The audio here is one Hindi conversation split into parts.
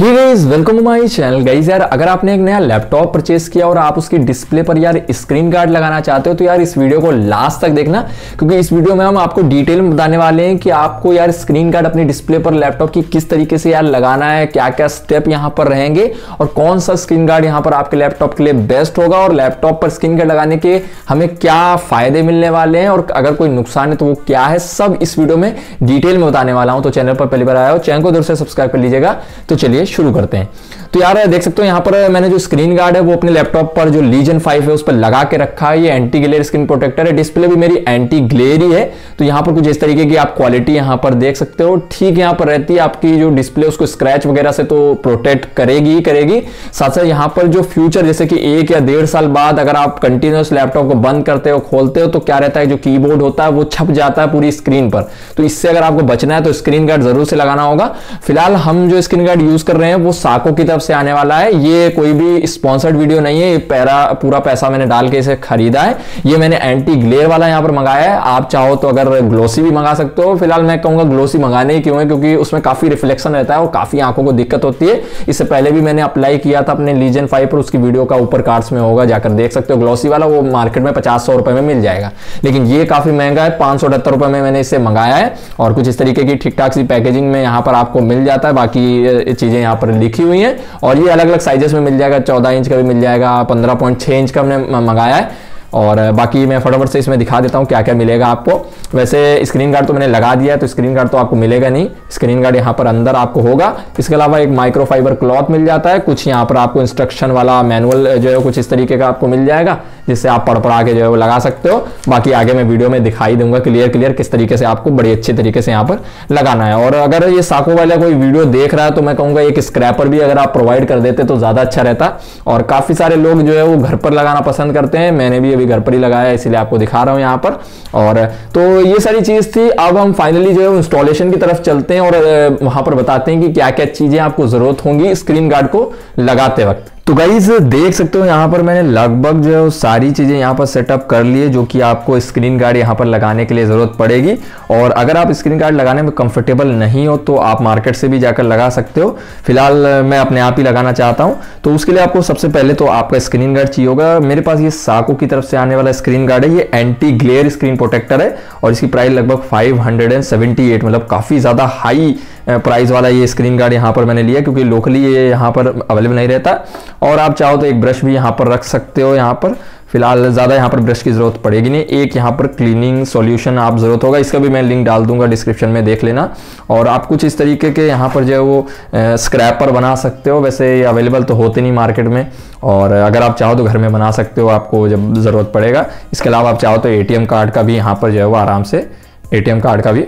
गाइस वेलकम माय चैनल यार, अगर आपने एक नया लैपटॉप परचेस किया और आप उसकी डिस्प्ले पर यार स्क्रीन गार्ड लगाना चाहते हो तो यार इस वीडियो को लास्ट तक देखना, क्योंकि इस वीडियो में हम आपको डिटेल में बताने वाले हैं कि आपको यार स्क्रीन गार्ड अपनी डिस्प्ले पर लैपटॉप की किस तरीके से यार लगाना है क्या क्या स्टेप यहाँ पर रहेंगे, और कौन सा स्क्रीन गार्ड यहाँ पर आपके लैपटॉप के लिए बेस्ट होगा, और लैपटॉप पर स्क्रीन गार्ड लगाने के हमें क्या फ़ायदे मिलने वाले हैं, और अगर कोई नुकसान है तो वो क्या है, सब इस वीडियो में डिटेल में बताने वाला हूँ। तो चैनल पर पहली बार आया हो चैनल को दूर से सब्सक्राइब कर लीजिएगा। तो चलिए शुरू करते हैं। तो यार देख सकते हो, यहाँ पर मैंने जो स्क्रीन गार्ड है, वो अपने लैपटॉप पर जो लीजन 5 है, उस पर लगा के रखा है। ये एंटी ग्लेयर स्क्रीन प्रोटेक्टर है। डिस्प्ले भी मेरी एंटी ग्लेयर ही है। तो यहाँ पर कुछ इस तरीके की आप क्वालिटी यहाँ पर देख सकते हो। ठीक यहाँ पर रहती है आपकी जो डिस्प्ले उसको स्क्रैच वगैरह से तो प्रोटेक्ट करेगी ही करेगी। साथ साथ यहाँ पर जो फ्यूचर जैसे कि एक या डेढ़ साल बाद अगर आप कंटिन्यूस लैपटॉप को बंद करते हो, खोलते हो तो क्या रहता है, जो कीबोर्ड होता है, वो छप जाता है पूरी स्क्रीन पर। तो इससे अगर आपको बचना है तो स्क्रीन गार्ड ज़रूर से लगाना होगा। फ़िलहाल हम जो स्क्रीन गार्ड यूज़ कर रहे हैं, वो साको की तरफ़ से आने वाला है। ये कोई भी स्पॉन्सर्ड वीडियो नहीं है, ये पैरा, पूरा पैसा मैंने डाल के इसे खरीदा है। ये मैंने एंटी ग्लेयर वाला यहाँ पर मंगाया है। आप चाहो तो अगर ग्लोसी भी मंगा सकते हो। फ़िलहाल मैं कहूँगा ग्लोसी मंगाने ही क्यों है? क्योंकि उसमें काफ़ी रिफ्लेक्शन रहता है और काफ़ी आँखों को दिक्कत होती है। इससे पहले भी मैंने अप्लाई किया था अपने लीजन फाइव पर, उसकी वीडियो का ऊपर कार्ड्स में होगा, जाकर देख सकते हो। ग्लोसी वाला वो मार्केट में पचास सौ रुपए में मिल जाएगा। लेकिन ये काफ़ी महँगा है, पाँच सौ अठहत्तर रुपए में मैंने इसे मंगाया है। और कुछ इस तरीके की ठीक ठाक सी पैकेजिंग में यहाँ पर आपको मिल जाता है। बाकी चीज़ें यहाँ पर लिखी हुई हैं। और ये अलग अलग साइजेस में मिल जाएगा। चौदह इंच का भी मिल जाएगा, पंद्रह पॉइंट छह इंच का हमने मंगाया है। और बाकी मैं फटाफट से इसमें दिखा देता हूँ क्या क्या मिलेगा आपको। वैसे स्क्रीन गार्ड तो मैंने लगा दिया है तो स्क्रीन गार्ड तो आपको मिलेगा नहीं। स्क्रीन गार्ड यहाँ पर अंदर आपको होगा। इसके अलावा एक माइक्रोफाइबर क्लॉथ मिल जाता है। कुछ यहाँ पर आपको इंस्ट्रक्शन वाला मैनुअल जो है कुछ इस तरीके का आपको मिल जाएगा, जिससे आप पढ़ पढ़ा के जो है वो लगा सकते हो। बाकी आगे मैं वीडियो में दिखाई दूँगा क्लियर क्लियर किस तरीके से आपको बड़ी अच्छे तरीके से यहाँ पर लगाना है। और अगर ये साको वाला कोई वीडियो देख रहा है तो मैं कहूँगा एक स्क्रैपर भी अगर आप प्रोवाइड कर देते तो ज़्यादा अच्छा रहता। और काफ़ी सारे लोग जो है वो घर पर लगाना पसंद करते हैं। मैंने भी अभी घर पर ही लगाया, इसलिए आपको दिखा रहा हूँ यहाँ पर। और तो ये सारी चीज़ थी। अब हम फाइनली जो है इंस्टॉलेशन की तरफ़ चलते हैं और वहाँ पर बताते हैं कि क्या क्या चीज़ें आपको ज़रूरत होंगी स्क्रीन गार्ड को लगाते वक्त। तो गाइज़ देख सकते हो यहाँ पर मैंने लगभग जो है सारी चीज़ें यहाँ पर सेटअप कर लिए जो कि आपको स्क्रीन गार्ड यहाँ पर लगाने के लिए ज़रूरत पड़ेगी। और अगर आप स्क्रीन गार्ड लगाने में कंफर्टेबल नहीं हो तो आप मार्केट से भी जाकर लगा सकते हो। फ़िलहाल मैं अपने आप ही लगाना चाहता हूँ। तो उसके लिए आपको सबसे पहले तो आपका स्क्रीन गार्ड चाहिए होगा। मेरे पास ये साको की तरफ़ से आने वाला स्क्रीन गार्ड है। ये एंटी ग्लेयर स्क्रीन प्रोटेक्टर है और इसकी प्राइस लगभग फाइव मतलब काफ़ी ज़्यादा हाई प्राइस वाला ये स्क्रीन गार्ड यहाँ पर मैंने लिया क्योंकि लोकली ये यहाँ पर अवेलेबल नहीं रहता। और आप चाहो तो एक ब्रश भी यहाँ पर रख सकते हो यहाँ पर। फ़िलहाल ज़्यादा यहाँ पर ब्रश की ज़रूरत पड़ेगी नहीं। एक यहाँ पर क्लीनिंग सॉल्यूशन आप ज़रूरत होगा, इसका भी मैं लिंक डाल दूँगा डिस्क्रिप्शन में, देख लेना। और आप कुछ इस तरीके के यहाँ पर जो है वो स्क्रैपर बना सकते हो। वैसे अवेलेबल तो होते नहीं मार्केट में। और अगर आप चाहो तो घर में बना सकते हो, आपको जब ज़रूरत पड़ेगा। इसके अलावा आप चाहो तो एटीएम कार्ड का भी यहाँ पर जो है वो आराम से एटीएम कार्ड का भी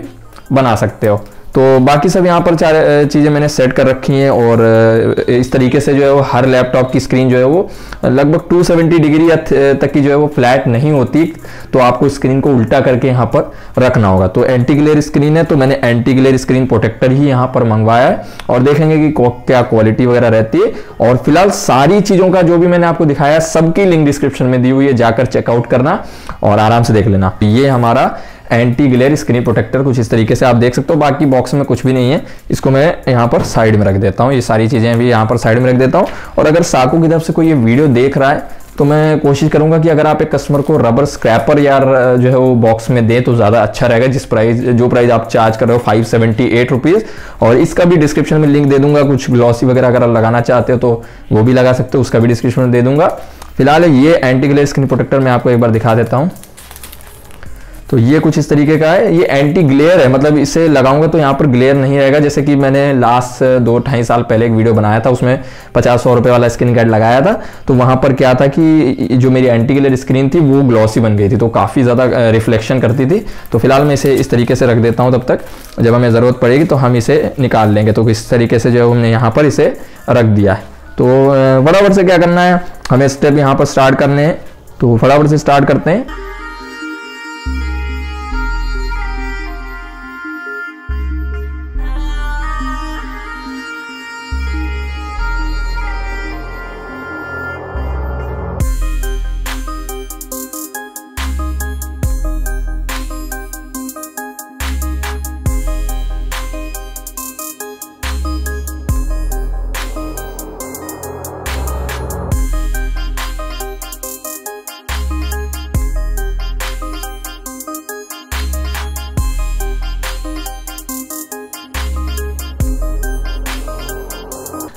बना सकते हो। तो बाकी सब यहाँ पर चार चीज़ें मैंने सेट कर रखी हैं और इस तरीके से जो है वो हर लैपटॉप की स्क्रीन जो है वो लगभग 270 डिग्री तक की जो है वो फ्लैट नहीं होती तो आपको स्क्रीन को उल्टा करके यहाँ पर रखना होगा। तो एंटी ग्लेयर स्क्रीन है तो मैंने एंटी ग्लेयर स्क्रीन प्रोटेक्टर ही यहाँ पर मंगवाया है और देखेंगे कि क्या क्वालिटी वगैरह रहती है। और फ़िलहाल सारी चीज़ों का जो भी मैंने आपको दिखाया सबकी लिंक डिस्क्रिप्शन में दी हुई है, जाकर चेकआउट करना और आराम से देख लेना। ये हमारा एंटी ग्लेयर स्क्रीन प्रोटेक्टर कुछ इस तरीके से आप देख सकते हो, बाकी बॉक्स में कुछ भी नहीं है। इसको मैं यहाँ पर साइड में रख देता हूँ। ये सारी चीज़ें भी यहाँ पर साइड में रख देता हूँ। और अगर साकू की तरफ़ से कोई ये वीडियो देख रहा है तो मैं कोशिश करूँगा कि अगर आप एक कस्टमर को रबर स्क्रैपर यार जो है वो बॉक्स में दे तो ज़्यादा अच्छा रहेगा। जिस प्राइस जो प्राइस आप चार्ज कर रहे हो फाइव सेवेंटी एट रुपीज़ और इसका भी डिस्क्रिप्शन में लिंक दे दूँगा। कुछ ग्लॉसी वगैरह अगर आप लगाना चाहते हो तो वो भी लगा सकते हो, उसका भी डिस्क्रिप्शन में दे दूँगा। फ़िलहाल ये एंटी ग्लेयर स्क्रीन प्रोटेक्टर मैं आपको एक बार दिखा देता हूँ। तो ये कुछ इस तरीके का है। ये एंटी ग्लेयर है मतलब इसे लगाऊँगा तो यहाँ पर ग्लेयर नहीं रहेगा। जैसे कि मैंने लास्ट दो ढाई साल पहले एक वीडियो बनाया था, उसमें पचास सौ रुपये वाला स्क्रीन गार्ड लगाया था। तो वहाँ पर क्या था कि जो मेरी एंटी ग्लेयर स्क्रीन थी, वो ग्लॉसी बन गई थी तो काफ़ी ज़्यादा रिफ्लेक्शन करती थी। तो फ़िलहाल मैं इसे इस तरीके से रख देता हूँ तब तक। जब हमें ज़रूरत पड़ेगी तो हम इसे निकाल लेंगे। तो इस तरीके से जो हमने यहाँ पर इसे रख दिया है। तो फटाफट से क्या करना है? हमें स्टेप यहाँ पर स्टार्ट करने हैं। तो फटाफट से स्टार्ट करते हैं।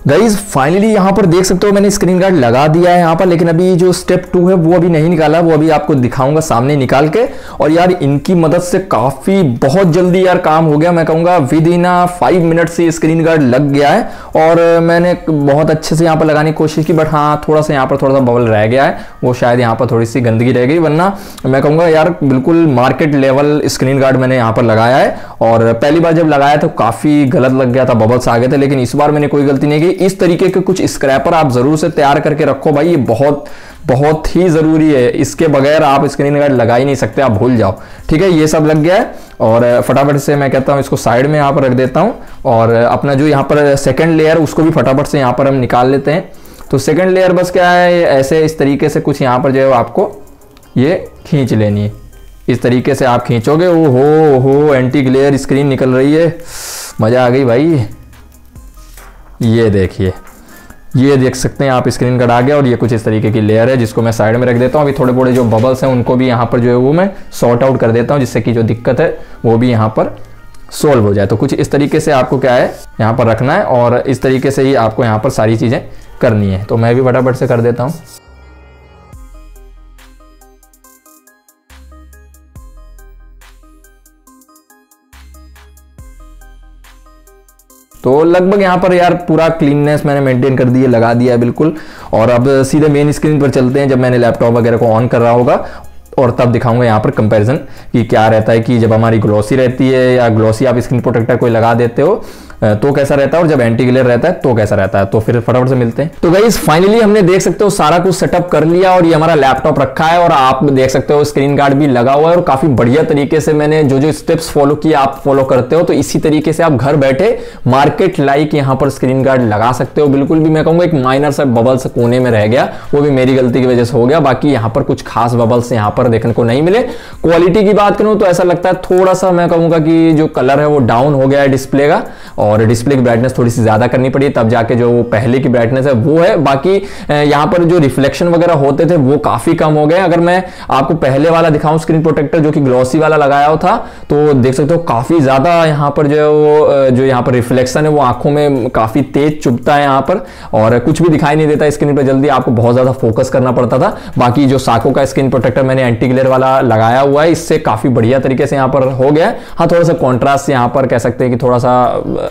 गाइज़ फाइनली यहाँ पर देख सकते हो मैंने स्क्रीन गार्ड लगा दिया है यहाँ पर, लेकिन अभी जो स्टेप टू है, वो अभी नहीं निकाला, वो अभी आपको दिखाऊँगा सामने निकाल के। और यार, इनकी मदद से काफ़ी बहुत जल्दी यार काम हो गया, मैं कहूँगा विद इन फाइव मिनट से स्क्रीन गार्ड लग गया है। और मैंने बहुत अच्छे से यहाँ पर लगाने की कोशिश की बट हाँ थोड़ा सा यहाँ पर थोड़ा सा बबल रह गया है, वो शायद यहाँ पर थोड़ी सी गंदगी रह गई, वरना मैं कहूँगा यार, बिल्कुल मार्केट लेवल स्क्रीन गार्ड मैंने यहाँ पर लगाया है। और पहली बार जब लगाया तो काफ़ी गलत लग गया था बबल्स आ गए थे, लेकिन इस बार मैंने कोई गलती नहीं की। इस तरीके के कुछ स्क्रैपर आप ज़रूर से तैयार करके रखो भाई, ये बहुत बहुत ही ज़रूरी है। इसके बगैर आप स्क्रीन गार्ड लगा ही नहीं सकते, आप भूल जाओ। ठीक है, ये सब लग गया है और फटाफट से मैं कहता हूँ, इसको साइड में यहाँ पर रख देता हूँ और अपना जो यहाँ पर सेकेंड लेयर उसको भी फटाफट से यहाँ पर हम निकाल लेते हैं। तो सेकेंड लेयर बस क्या है ऐसे इस तरीके से कुछ यहाँ पर जो है आपको ये खींच लेनी है। इस तरीके से आप खींचोगे ओ हो हो एंटी ग्लेयर स्क्रीन निकल रही है। मज़ा आ गई भाई। ये देखिए। ये देख सकते हैं आप स्क्रीन कट आ गया और ये कुछ इस तरीके की लेयर है जिसको मैं साइड में रख देता हूँ। अभी थोड़े बड़े जो बबल्स हैं, उनको भी यहाँ पर जो है वो मैं सॉर्ट आउट कर देता हूँ, जिससे कि जो दिक्कत है, वो भी यहाँ पर सोल्व हो जाए। तो कुछ इस तरीके से आपको क्या है, यहाँ पर रखना है और इस तरीके से ही आपको यहाँ पर सारी चीज़ें करनी है। तो मैं भी फटाफट से कर देता हूँ। तो लगभग यहाँ पर यार पूरा क्लीननेस मैंने मेंटेन कर दिया, लगा दिया बिल्कुल। और अब सीधे मेन स्क्रीन पर चलते हैं जब मैंने लैपटॉप वगैरह को ऑन कर रहा होगा। और तब दिखाऊँगा यहाँ पर कंपैरिजन कि क्या रहता है कि जब हमारी ग्लॉसी रहती है या ग्लोसी आप स्क्रीन प्रोटेक्टर कोई लगा देते हो तो कैसा रहता है? और जब एंटी ग्लेयर रहता है तो कैसा रहता है? तो फिर फटाफट से मिलते हैं। तो गाइस फाइनली हमने देख सकते हो सारा कुछ सेटअप कर लिया और ये हमारा लैपटॉप रखा है और आप देख सकते हो स्क्रीन गार्ड भी लगा हुआ है और काफ़ी बढ़िया तरीके से मैंने जो जो स्टेप्स फॉलो किए, आप फॉलो करते हो तो इसी तरीके से आप घर बैठे मार्केट लाइक यहाँ पर स्क्रीन गार्ड लगा सकते हो। बिल्कुल भी मैं कहूँगा एक माइनर सा बबल्स कोने में रह गया, वो भी मेरी गलती की वजह से हो गया। बाकी यहाँ पर कुछ खास बबल्स यहाँ पर देखने को नहीं मिले। क्वालिटी की बात करूँ तो ऐसा लगता है थोड़ा सा मैं कहूँगा कि जो कलर है वो डाउन हो गया है डिस्प्ले का और डिस्प्ले की ब्राइटनेस थोड़ी सी ज़्यादा करनी पड़ी। तब जाके जो पहले की ब्राइटनेस है वो है। बाकी यहाँ पर जो रिफ्लेक्शन वगैरह होते थे वो काफ़ी कम हो गए। अगर मैं आपको पहले वाला दिखाऊँ स्क्रीन प्रोटेक्टर जो कि ग्लॉसी वाला लगाया हो था तो देख सकते हो काफ़ी ज़्यादा यहाँ पर जो वो जो यहाँ पर रिफ्लेक्शन है वो आँखों में काफ़ी तेज चुभता है यहाँ पर और कुछ भी दिखाई नहीं देता। स्क्रीन पर जल्दी आपको बहुत ज़्यादा फोकस करना पड़ता था। बाकी जो साको का स्क्रीन प्रोटेक्टर मैंने एंटी ग्लेयर वाला लगाया हुआ है, इससे काफ़ी बढ़िया तरीके से यहाँ पर हो गया है। हाँ थोड़ा सा कॉन्ट्रास्ट यहाँ पर कह सकते हैं कि थोड़ा सा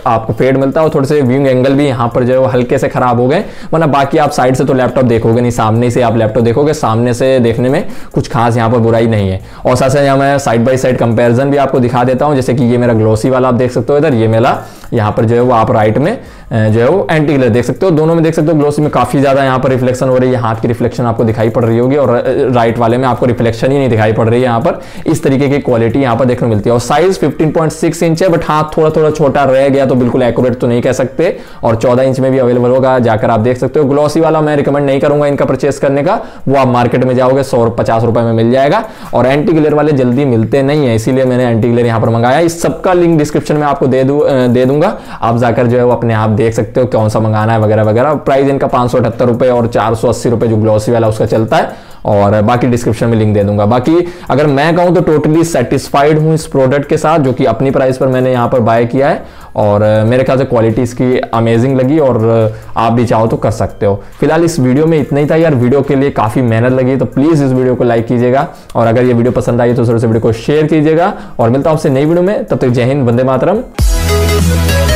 आपको फेड मिलता है और थोड़े से व्यूइंग एंगल भी यहाँ पर जो है हल्के से खराब हो गए वरना बाकी आप साइड से तो लैपटॉप देखोगे नहीं, सामने से आप लैपटॉप देखोगे, सामने से देखने में कुछ खास यहाँ पर बुराई नहीं है। और साथ साथ मैं साइड बाई साइड कंपेरिजन भी आपको दिखा देता हूँ, जैसे कि ये मेरा ग्लोसी वाला आप देख सकते हो इधर, ये मेरा यहाँ पर जो है वो आप राइट में जो है वो एंटी ग्लेयर देख सकते हो। दोनों में देख सकते हो ग्लोसी में काफ़ी ज़्यादा यहाँ पर रिफ्लेक्शन हो रही है। हाथ की रिफ्लेक्शन आपको दिखाई पड़ रही होगी और राइट वाले में आपको रिफ्लेक्शन ही नहीं दिखाई पड़ रही है यहाँ पर। इस तरीके की क्वालिटी यहाँ पर देखने को मिलती है। और साइज़ 15.6 इंच है बट हाथ थोड़ा थोड़ा छोटा रह गया तो बिल्कुल एक्यूरेट तो नहीं कह सकते। और 14 इंच में भी अवेलेबल होगा, जाकर आप देख सकते हो। ग्लोसी वाला मैं रिकमेंड नहीं करूँगा इनका परचेस करने का। वो आप मार्केट में जाओगे, सौ पचास रुपए में मिल जाएगा। और एंटी ग्लेयर वाले जल्दी मिलते नहीं है, इसीलिए मैंने एंटी ग्लेयर यहाँ पर मंगाया। इस सबका लिंक डिस्क्रिप्शन में आपको दे दे दूँगा। आप जाकर जो है वो अपने आप देख सकते हो कौन सा मंगाना है वगैरह वगैरह। प्राइस इनका पाँच सौ रुपए और चार सौ अस्सी रुपए जो ग्लॉसी वाला, उसका चलता है। और बाकी डिस्क्रिप्शन में लिंक दे दूँगा। बाकी अगर मैं कहूँ तो टोटली सेटिस्फाइड हूँ इस प्रोडक्ट के साथ, जो कि अपनी प्राइस पर मैंने यहाँ पर बाय किया है। और मेरे ख्याल से क्वालिटी इसकी अमेजिंग लगी और आप भी चाहो तो कर सकते हो। फ़िलहाल इस वीडियो में इतना ही था यार। वीडियो के लिए काफ़ी मेहनत लगी तो प्लीज़ इस वीडियो को लाइक कीजिएगा। और अगर ये वीडियो पसंद आई तो ज़रूर से वीडियो को शेयर कीजिएगा। और मिलता हूँ आपसे नई वीडियो में। तब तक जय हिंद, वंदे मातरम। Thank you.